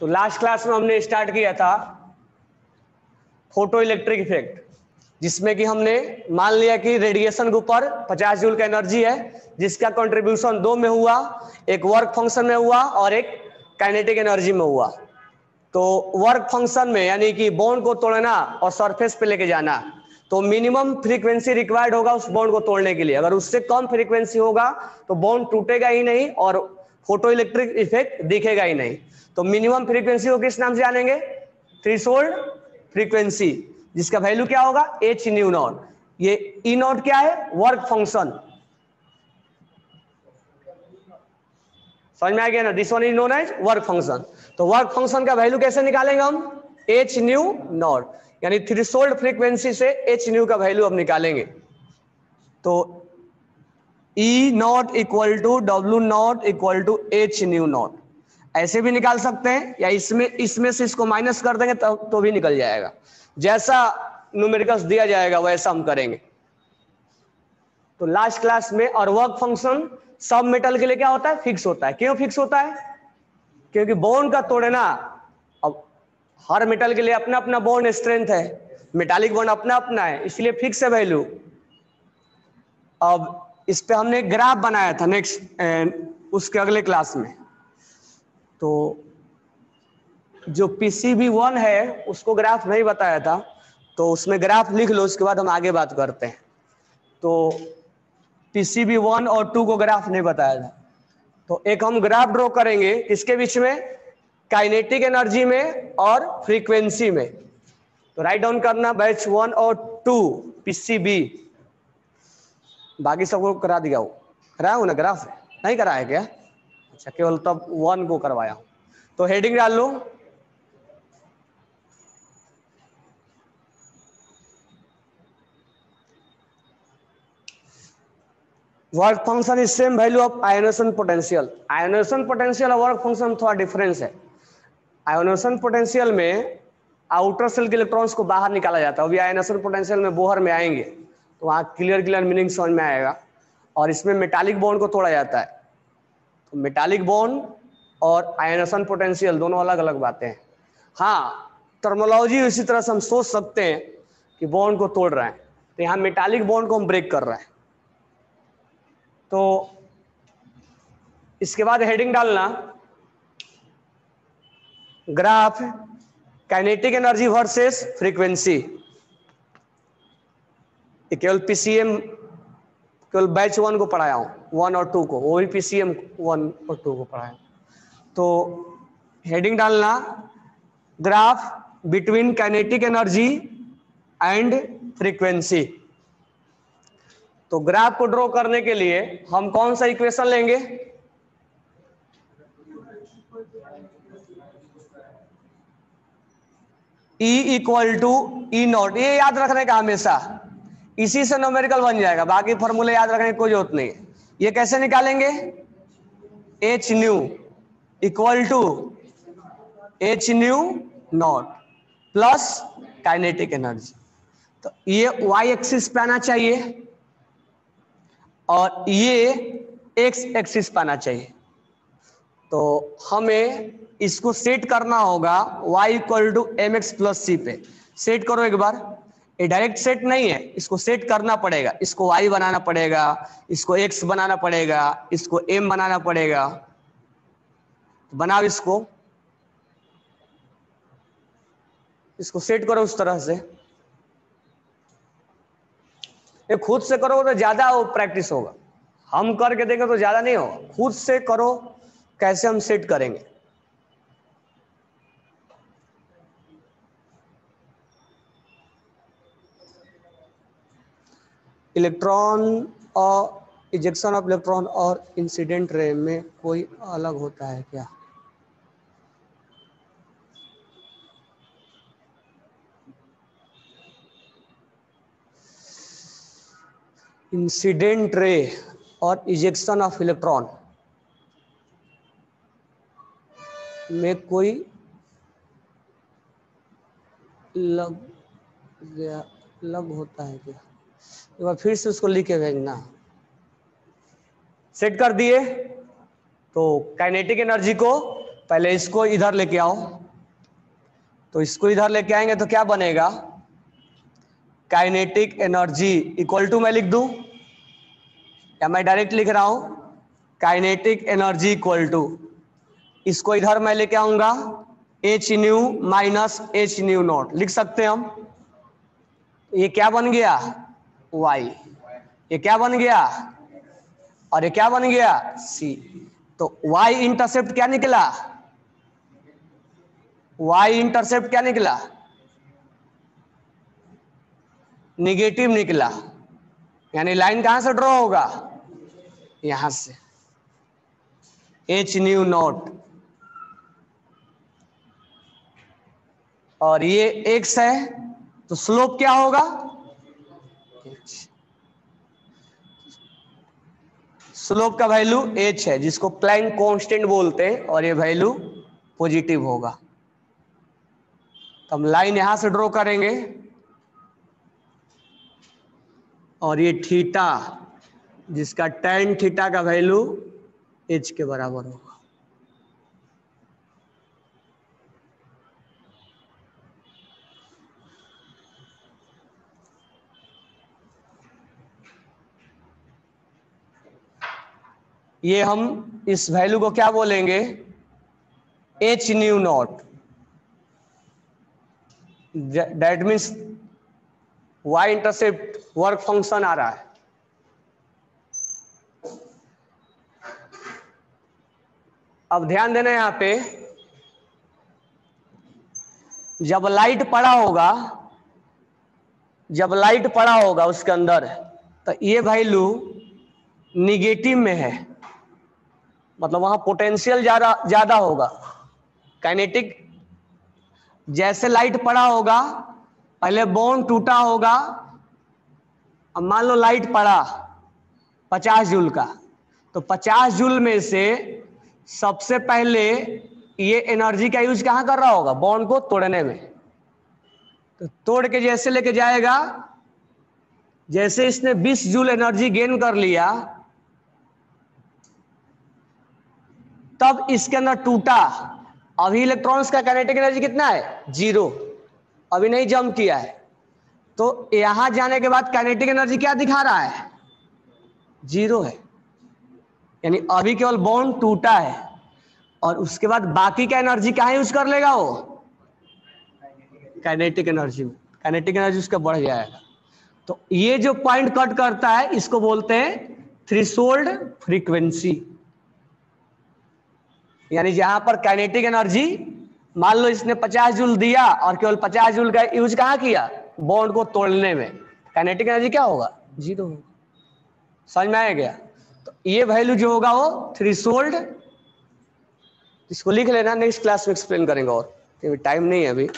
तो last class में हमने स्टार्ट किया था फ़ोटो इलेक्ट्रिक इफ़ेक्ट जिसमें कि हमने मान लिया कि रेडिएशन के ऊपर 50 जूल का एनर्जी है, जिसका कंट्रीब्यूशन दो में हुआ, एक वर्क फ़ंक्शन में हुआ और एक काइनेटिक एनर्जी में हुआ। तो वर्क फ़ंक्शन में, यानी कि बॉन्ड को तोड़ना और सरफेस पे लेके जाना तो मिनिमम फ्रीक्वेंसी रिक्वायर्ड होगा उस बॉन्ड को तोड़ने के लिए। अगर उससे कम फ्रीक्वेंसी होगा तो बॉन्ड टूटेगा ही नहीं और फ़ोटो इलेक्ट्रिक इफ़ेक्ट दिखेगा ही नहीं। तो मिनिमम फ्रीक्वेंसी को किस नाम से जानेंगे? थ्रीसोल्ड फ्रीक्वेंसी जिसका वैल्यू क्या होगा? एच न्यू नॉट ये ई नॉट क्या है? वर्क फ़ंक्शन समझ में आ गया ना? This one is known as work function तो वर्क फ़ंक्शन का वैल्यू कैसे निकालेंगे हम? एच न्यू नॉट यानी थ्रीसोल्ड फ्रीक्वेंसी से एच न्यू का वैल्यू हम निकालेंगे। तो E naught equal to W naught equal to h nu naught ऐसे भी निकाल सकते हैं या इसमें इसमें से इसको माइनस कर देंगे तो, तो भी निकल जाएगा। जैसा न्यूमेरिकल्स दिया जाएगा वैसा हम करेंगे। तो लास्ट क्लास में और वर्क फ़ंक्शन सब मेटल के लिए क्या होता है? फिक्स होता है। क्यों फिक्स होता है? क्योंकि बोन का तोड़ना अब हर मेटल के लिए अपना अपना बोन स्ट्रेंथ है। मेटालिक बोन अपना अपना है इसलिए फिक्स है वैल्यू अब इस पे हमने ग्राफ बनाया था नेक्स्ट उसके अगले क्लास में। तो जो पीसीबी वन है, उसको ग्राफ नहीं बताया था तो उसमें ग्राफ लिख लो, उसके बाद हम आगे बात करते हैं। तो पीसीबी वन और टू को ग्राफ नहीं बताया था। तो एक हम ग्राफ ड्रॉ करेंगे किसके बीच में, काइनेटिक एनर्जी में और फ्रीक्वेंसी में। तो राइट डाउन करना, बैच वन और टू पीसीबी बाकी सबको करा दिया हो कराया हूँ ना ग्राफ नहीं कराया क्या? अच्छा केवल तब वन को करवाया। तो हेडिंग डाल लो। Work function is same value of ionisation potential ionisation potential और वर्क फ़ंक्शन थोड़ा डिफरेंस है। आयोनेशन पोटेंशियल में आउटर सेल के इलेक्ट्रॉन्स को बाहर निकाला जाता है। अभी आयोनेशन पोटेंशियल में बोहर में आएँगे। वहाँ क्लियर क्लियर मीनिंग समझ में आएगा। और इसमें मेटालिक बॉन्ड को तोड़ा जाता है। तो मेटालिक बॉन्ड और आयनेशन पोटेंशियल दोनों अलग अलग बातें हैं। हाँ टर्मोलॉजी इसी तरह से हम सोच सकते हैं कि बॉन्ड को तोड़ रहे हैं। तो यहाँ मेटालिक बॉन्ड को हम ब्रेक कर रहे हैं। तो इसके बाद हेडिंग डालना। Graph kinetic energy versus frequency केवल पीसीएम केवल बैच वन को पढ़ाया हूँ वन और टू को, वो भी पीसीएम वन और टू को पढ़ाया। तो हेडिंग डालना graph between kinetic energy and frequency तो ग्राफ को ड्रॉ करने के लिए हम कौन सा इक्वेशन लेंगे? E equal to E naught ये याद रखने का हमेशा। इसी से नोमेरिकल बन जाएगा। बाकी फॉर्मूले याद रखने की कोई ज़रूरत नहीं है। ये कैसे निकालेंगे? H nu equal to h nu naught plus kinetic energy तो ये वाई एक्सिस पे आना चाहिए और ये एक्स एक्सिस पे आना चाहिए। तो हमें इसको सेट करना होगा y equal to m x plus c पे। सेट करो एक बार। ये डायरेक्ट सेट नहीं है। इसको सेट करना पड़ेगा। इसको y बनाना पड़ेगा। इसको x बनाना पड़ेगा। इसको m बनाना पड़ेगा। बनाओ इसको। इसको सेट करो उस तरह से। ये खुद से करो तो ज़्यादा वो प्रैक्टिस होगा। हम करके देंगे तो ज़्यादा नहीं होगा। खुद से करो। कैसे हम सेट करेंगे? इलेक्ट्रॉन और इजेक्शन ऑफ़ इलेक्ट्रॉन और इंसिडेंट रे में कोई अलग होता है क्या? इंसिडेंट रे और इजेक्शन ऑफ़ इलेक्ट्रॉन में कोई लग गया, लग होता है क्या? एक बार फिर से उसको लिख के भेजना सेट कर दिए तो काइनेटिक एनर्जी को पहले इसको इधर लेके आओ। तो इसको इधर लेके आएँगे तो क्या बनेगा? काइनेटिक एनर्जी इक्वल टू मैं लिख दूँ? या मैं डायरेक्ट लिख रहा हूँ? काइनेटिक एनर्जी इक्वल टू इसको इधर मैं लेके आऊँगा। H nu minus h nu naught लिख सकते हम? ये क्या बन गया? वाई ये क्या बन गया? और ये क्या बन गया? सी तो वाई इंटरसेप्ट क्या निकला? वाई इंटरसेप्ट क्या निकला? निगेटिव निकला। यानी लाइन कहाँ से ड्रॉ होगा? यहाँ से। एच न्यू नॉट और ये एक्स है तो स्लोप क्या होगा? स्लोप का वैल्यू एच है, जिसको प्लैंक कांस्टेंट बोलते हैं, और ये वैल्यू पॉजिटिव होगा। तो हम लाइन यहाँ से ड्रॉ करेंगे, और ये थीटा, जिसका टेन थीटा का वैल्यू एच के बराबर होगा। ये हम इस वैल्यू को क्या बोलेंगे? H nu naught that means Y intercept work function आ रहा है। अब ध्यान देना यहाँ पे, जब लाइट पड़ा होगा, जब लाइट पड़ा होगा उसके अंदर तो ये वैल्यू निगेटिव में है। मतलब वहाँ पोटेंशियल ज़्यादा ज़्यादा होगा। काइनेटिक जैसे लाइट पड़ा होगा, पहले बोन टूटा होगा, अब मान लो लाइट पड़ा 50 जूल का तो 50 जूल में से सबसे पहले ये एनर्जी का यूज़ कहाँ कर रहा होगा? बॉन्ड को तोड़ने में। तो तोड़ के जैसे लेके जाएगा, जैसे इसने 20 जूल एनर्जी गेन कर लिया तब इसके अंदर टूटा। अभी इलेक्ट्रॉन्स का कैनेटिक एनर्जी कितना है? ज़ीरो अभी नहीं जम किया है। तो यहाँ जाने के बाद कैनेटिक एनर्जी क्या दिखा रहा है? ज़ीरो है। यानी अभी केवल बॉन्ड टूटा है। और उसके बाद बाकी का एनर्जी कहा यूज़ कर लेगा वो? कैनेटिक एनर्जी कैनेटिक एनर्जी उसका बढ़ जाएगा। तो ये जो पॉइंट कट करता है, इसको बोलते हैं थ्रीसोल्ड फ्रीक्वेंसी यानी यहाँ पर काइनेटिक एनर्जी मान लो इसने 50 जूल दिया और केवल 50 जूल का यूज़ कहा किया? बॉन्ड को तोड़ने में। काइनेटिक एनर्जी क्या होगा? ज़ीरो होगा। समझ में आया गया तो ये वैल्यू जो होगा वो थ्री सोल्ड इसको लिख लेना नेक्स्ट क्लास में एक्सप्लेन करेंगे और। टाइम नहीं है अभी।